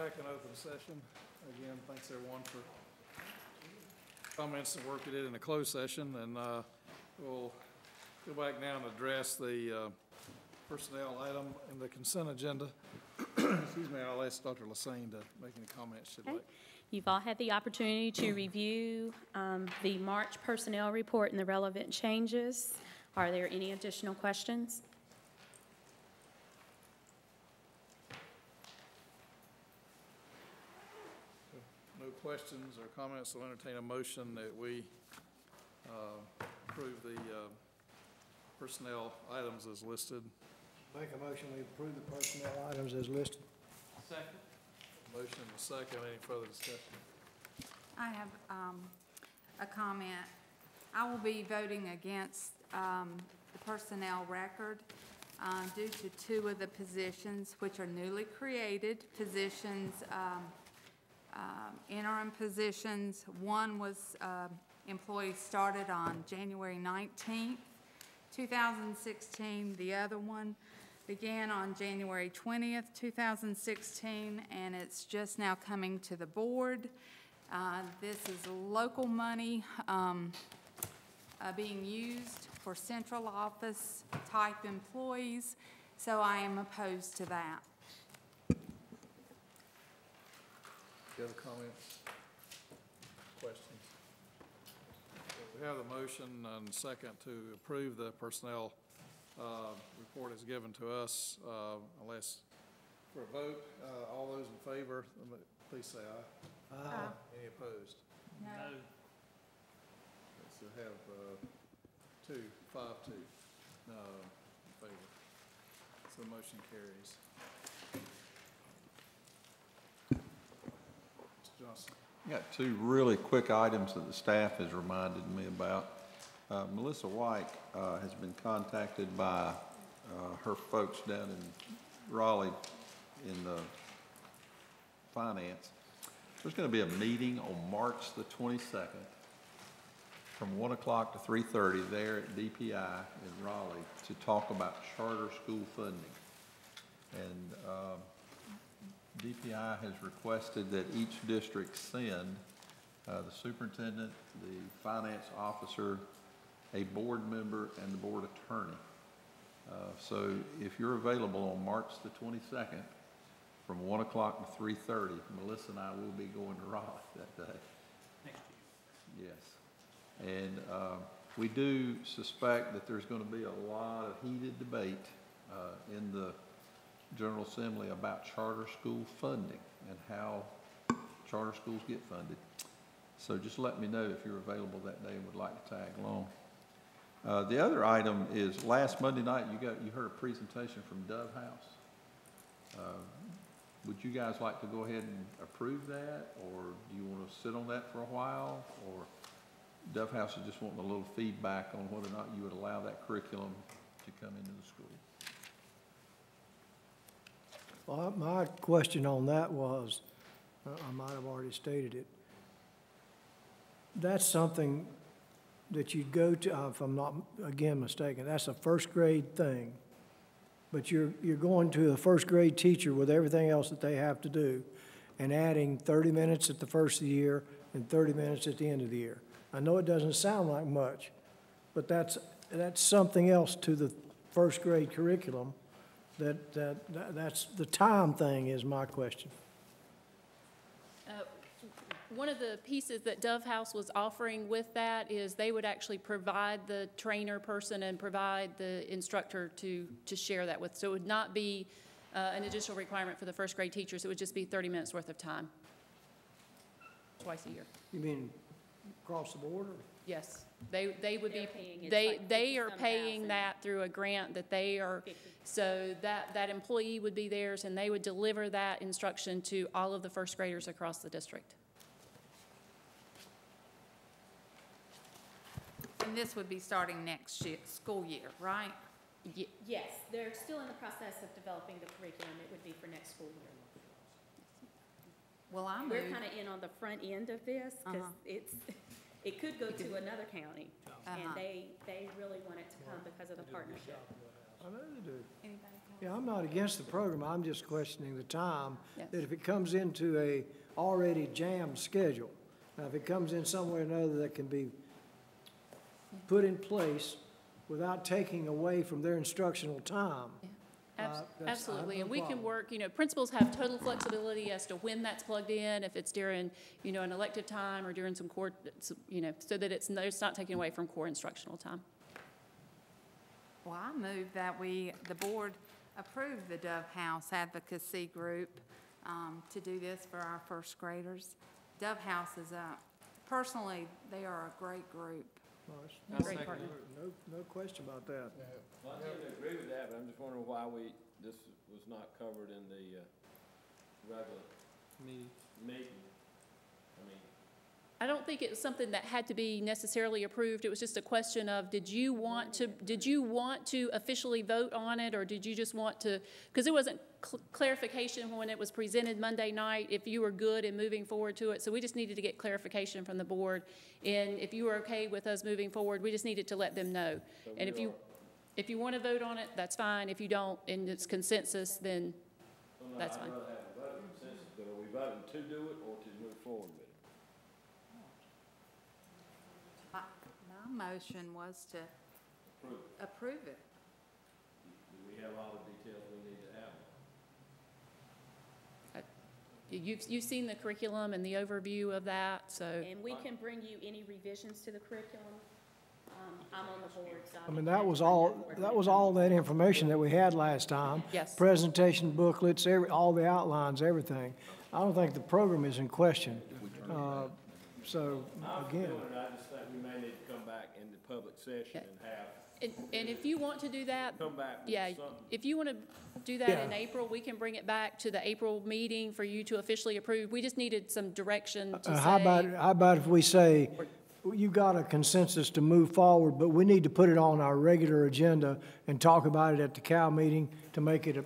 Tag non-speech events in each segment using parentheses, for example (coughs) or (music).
Back in open session. Again, thanks everyone for comments and work you did in the closed session. And uh, we'll go back now and address the uh, personnel item in the consent agenda. (coughs) Excuse me, I'll ask Dr. Lassane to make any comments she'd Okay. like. You've all had the opportunity to review um, the March personnel report and the relevant changes. Are there any additional questions? No questions or comments, I'll entertain a motion that we uh, approve the uh, personnel items as listed. Make a motion, we approve the personnel items as listed. Second. Motion and a second, any further discussion? I have um, a comment. I will be voting against um, the personnel record uh, due to two of the positions which are newly created positions, um, interim positions. One was uh, employee started on January 19th, 2016. The other one began on January 20th, 2016, and it's just now coming to the board. Uh, This is local money um, uh, being used for central office type employees, so I am opposed to that. Any other comments? Questions? We have the motion and second to approve the personnel uh, report as given to us. Uh, I'll for a vote. Uh, All those in favor, please say aye. Aye. Any opposed? No. So have uh, two, five, two, no, in favor. So the motion carries. Johnson. Got two really quick items that the staff has reminded me about. Uh, Melissa White uh, has been contacted by uh, her folks down in Raleigh in the finance. There's going to be a meeting on March the 22nd from 1 o'clock to 3:30 there at DPI in Raleigh to talk about charter school funding. And um, DPI has requested that each district send uh, the superintendent, the finance officer, a board member, and the board attorney. Uh, So if you're available on March the 22nd, from 1 o'clock to 3:30, Melissa and I will be going to Raleigh that day. Next year. Yes. And uh, we do suspect that there's going to be a lot of heated debate uh, in the General Assembly about charter school funding and how charter schools get funded. So just let me know if you're available that day and would like to tag along. Uh, the other item is last Monday night, you got, you heard a presentation from Dove House. Uh, Would you guys like to go ahead and approve that, or do you want to sit on that for a while? Or Dove House is just wanting a little feedback on whether or not you would allow that curriculum to come into the school. Well, my question on that was, uh, I might have already stated it. That's something that you'd go to, uh, if I'm not, again mistaken, that's a first grade thing. But you're, you're going to a first grade teacher with everything else that they have to do and adding thirty minutes at the first of the year and thirty minutes at the end of the year. I know it doesn't sound like much, but that's, that's something else to the first grade curriculum that, that, that- that's, the time thing is my question. Uh, One of the pieces that Dove House was offering with that is they would actually provide the trainer person and provide the instructor to, to share that with. So it would not be uh, an additional requirement for the first grade teachers, it would just be 30 minutes worth of time, twice a year. You mean across the board or? Yes, they, they would be, They're paying, they, like they are paying thousand. that through a grant that they are, 50. So that, that employee would be theirs, and they would deliver that instruction to all of the first graders across the district. And this would be starting next year, school year, right? Ye- Yes, they're still in the process of developing the curriculum. It would be for next school year. Well, I'm. We're kind of in on the front end of this because Uh-huh. it's, it could go to another county. Uh-huh. And they, they really want it to come because of the partnership. I know they do. Anybody? Yeah, I'm not against the program, I'm just questioning the time, that if it comes into a already jammed schedule, now if it comes in some way or another that can be put in place without taking away from their instructional time, Abs- Uh, that's- I have Absolutely, and we can work, you know, principals have total flexibility as to when that's plugged in, if it's during, you know, an elective time or during some core, you know, so that it's, no- it's not taken away from core instructional time. Well, I move that we, the board approve the Dove House Advocacy Group um, to do this for our first graders. Dove House is a, personally, they are a great group. well, it's Great partner. no, no question about that. Well, I tend to agree with that, but I'm just wondering why we, this was not covered in the, uh, regular meeting. I mean, I don't think it was something that had to be necessarily approved. It was just a question of, did you want to, did you want to officially vote on it, or did you just want to, because it wasn't cl- clarification when it was presented Monday night, if you were good in moving forward to it. So we just needed to get clarification from the board. And if you were okay with us moving forward, we just needed to let them know. And if you, if you want to vote on it, that's fine. If you don't, and it's consensus, then well, no, That's I'd fine. have a vote consensus, but are we voting to do it or to move forward with it? My my motion was to Approve. approve it. Do we have all the details we need to have? you've, you've seen the curriculum and the overview of that, so. And we can bring you any revisions to the curriculum. Um, I'm on the board, so. I mean, that was all, that was all that information that we had last time. Yes. Presentation booklets, every, all the outlines, everything. I don't think the program is in question. Uh, So, I'm again, doing it, I just think we may need to come back into public session and have, And, and if you want to do that, come back with yeah, something. if you want to do that in Yeah. April, we can bring it back to the April meeting for you to officially approve. We just needed some direction to uh, say. how about, how about if we say, you got a consensus to move forward, but we need to put it on our regular agenda and talk about it at the Cal meeting to make it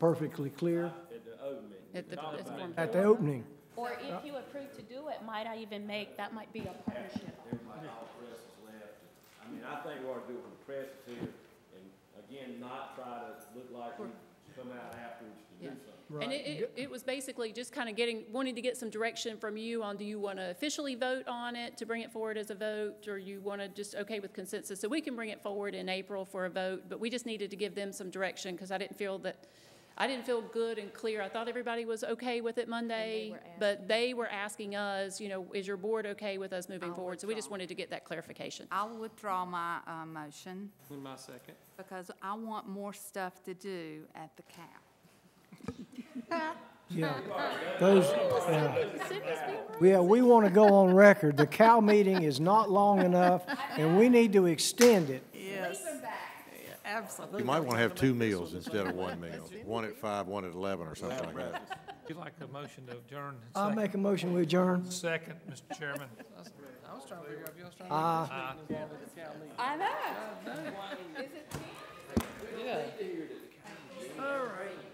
perfectly clear At the open meeting. At the- at the about form. it. at the opening? Or if you approve to do it, might I even make, that might be a partnership. Everybody, all press is left. I mean, I think we ought to do it when the press is here, and again, not try to look like we come out afterwards to do Yeah. something. And it, it, it was basically just kind of getting, wanting to get some direction from you on, do you want to officially vote on it to bring it forward as a vote? Or you want to just, okay with consensus? So we can bring it forward in April for a vote, but we just needed to give them some direction because I didn't feel that, I didn't feel good and clear. I thought everybody was okay with it Monday, but they were asking us, you know, is your board okay with us moving I'll forward? So we just wanted to get that clarification. I'll withdraw my uh, motion My second. because I want more stuff to do at the CAP. (laughs) Yeah, (laughs) those, yeah. Yeah, we want to go on record. The Cal meeting is not long enough, and we need to extend it. Yes. Absolutely. You might want to have two meals instead of one meal, one at five, one at 11, or something like that. You'd like a motion to adjourn? I'll make a motion, we adjourn. Second, Mr. Chairman. (laughs) I was trying to figure out if y'all was trying uh, Aye. I know. Is it to. All right.